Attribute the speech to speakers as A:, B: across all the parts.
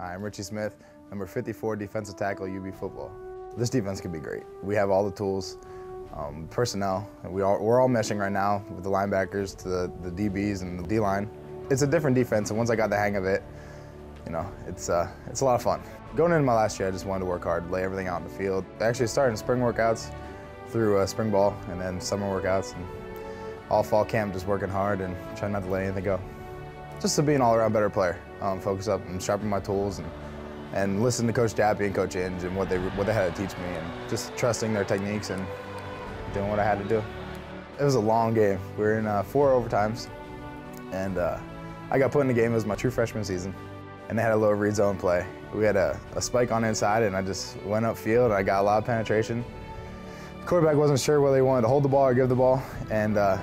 A: Hi, I'm Richie Smith, number 54 defensive tackle UB football. This defense could be great. We have all the tools, um, personnel. We are, we're all meshing right now with the linebackers to the, the DBs and the D-line. It's a different defense, and once I got the hang of it, you know, it's, uh, it's a lot of fun. Going into my last year, I just wanted to work hard, lay everything out in the field. I actually started in spring workouts through uh, spring ball and then summer workouts and all fall camp just working hard and trying not to let anything go just to be an all-around better player. Um, focus up and sharpen my tools and, and listen to Coach Jappy and Coach Inge and what they, what they had to teach me and just trusting their techniques and doing what I had to do. It was a long game. We were in uh, four overtimes and uh, I got put in the game. It was my true freshman season and they had a little read zone play. We had a, a spike on inside and I just went upfield and I got a lot of penetration. The quarterback wasn't sure whether he wanted to hold the ball or give the ball and uh,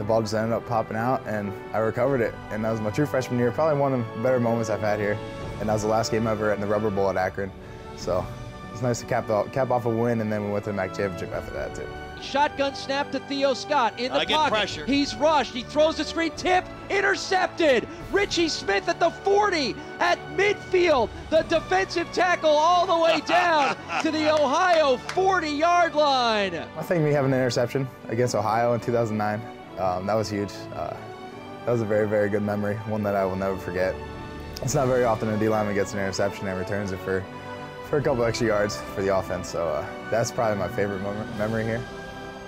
A: the ball just ended up popping out and I recovered it. And that was my true freshman year, probably one of the better moments I've had here. And that was the last game ever in the Rubber Bowl at Akron. So it's nice to cap, cap off a win and then we went to the MAC championship after that too.
B: Shotgun snap to Theo Scott in the
C: I get
B: pocket.
C: pressure.
B: He's rushed. He throws the screen, tipped, intercepted. Richie Smith at the 40 at midfield. The defensive tackle all the way down to the Ohio 40-yard line.
A: I think me having an interception against Ohio in 2009, um, that was huge. Uh, that was a very, very good memory, one that I will never forget. It's not very often a D lineman gets an interception and returns it for, for a couple extra yards for the offense, so uh, that's probably my favorite mem memory here.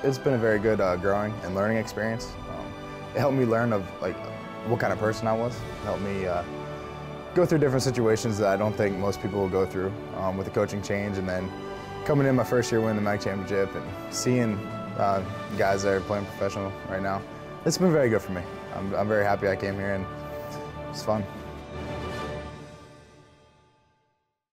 A: It's been a very good uh, growing and learning experience. Um, it helped me learn of like what kind of person I was. It helped me uh, go through different situations that I don't think most people will go through um, with the coaching change and then coming in my first year winning the MAC championship and seeing uh, guys that are playing professional right now. It's been very good for me. I'm, I'm very happy I came here and it's fun.